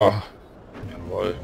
Ach, jawohl.